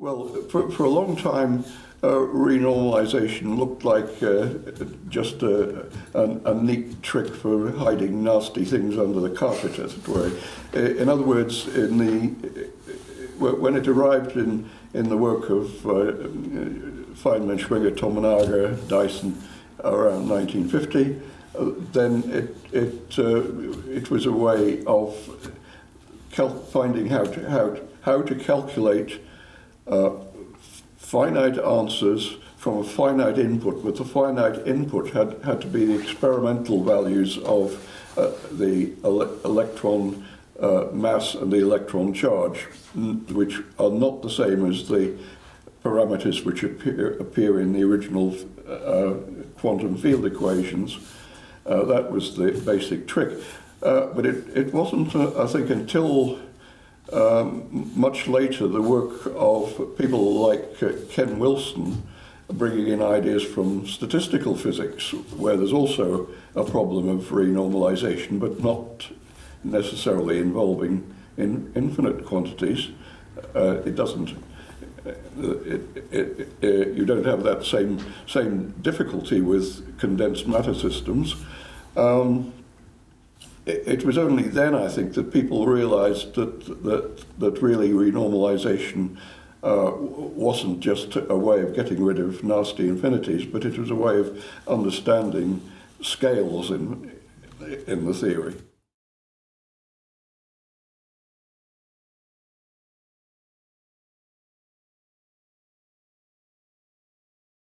Well, for, for a long time, uh, renormalization looked like uh, just a, a, a, neat trick for hiding nasty things under the carpet, as it were. In other words, in the when it arrived in, in the work of uh, Feynman, Schwinger, Tomonaga, Dyson around 1950, uh, then it, it, uh, it was a way of finding how to, how, how to calculate uh, finite answers from a finite input, but the finite input had, had to be the experimental values of uh, the ele electron uh, mass and the electron charge, which are not the same as the parameters which appear, appear in the original uh, quantum field equations. Uh, that was the basic trick. Uh, but it, it wasn't, uh, I think, until Um, much later, the work of people like uh, Ken Wilson, bringing in ideas from statistical physics, where there's also a problem of renormalization, but not necessarily involving in infinite quantities. Uh, it doesn't. Uh, it, it, it, you don't have that same same difficulty with condensed matter systems. Um, it was only then, I think, that people realized that, that, that really renormalization uh, wasn't just a way of getting rid of nasty infinities, but it was a way of understanding scales in, in the theory.